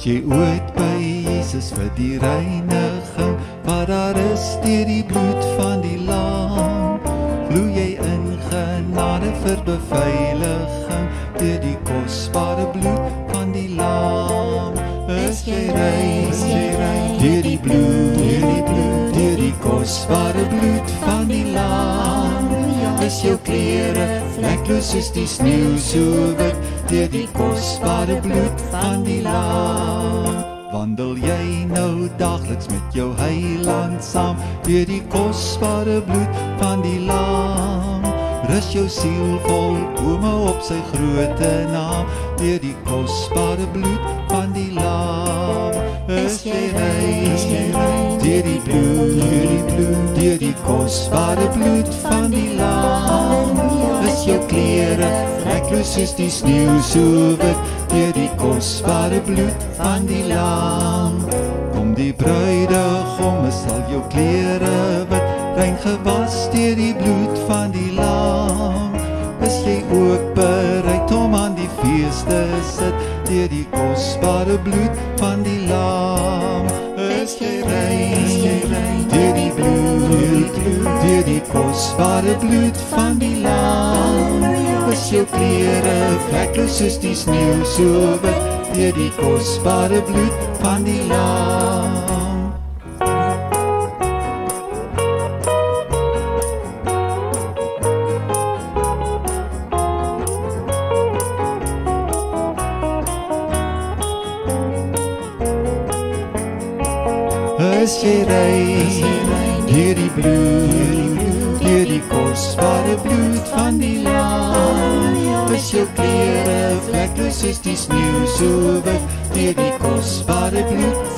Is jy ooit by Jesus vir die reiniging wat daar is deur die bloed van die lam? Vloei jy in genade vir beveiliging deur die kosbare bloed van die lam? Is jy rein, is jy rein deur die bloed, deur die bloed, deur die kosbare bloed van die lam? Is jou klere vlekloos soos die sneeu so wit deur die kosbare bloed van die lam? Wandel jy nou dagliks met jou heiland saam deur die kosbare bloed van die lam? Rus jou siel vol kome op sy groote naam deur die kosbare bloed van die lam. Is jy rein, is jy rein deur die bloed, soos die sneeu so wit deur die kosbare bloed van die lam? Kom die bruidegom sal jou klere wit rein gewas deur die bloed van die lam. Is jy ook bereid om aan die fees te sit deur die kosbare bloed van die lam? Is jy rein, is jy rein deur die bloed, deur die bloed, deur die kosbare bloed van die lam? Is jou klere vlekloos soos die sneeu so wit deur die kosbare bloed van die lam? Is jy rein deur die bloed, deur die kosbare bloed van die lam? is your clear vlek, dus is die sneeuw so wit, deur die kosbare bloed.